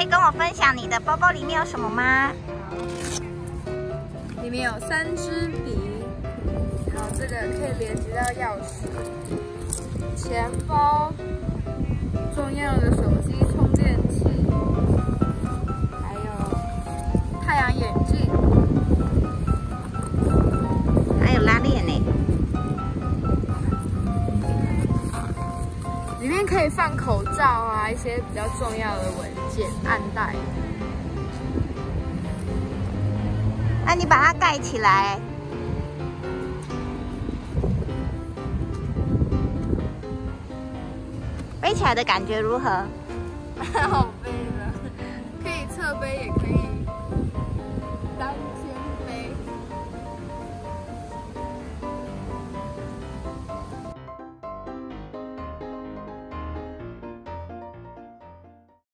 可以跟我分享你的包包里面有什么吗？里面有三支笔，还有这个可以连接到钥匙、钱包、重要的手里面可以放口罩啊，一些比较重要的文件、暗袋。那你把它盖起来。背起来的感觉如何？好背了，可以侧背，也可以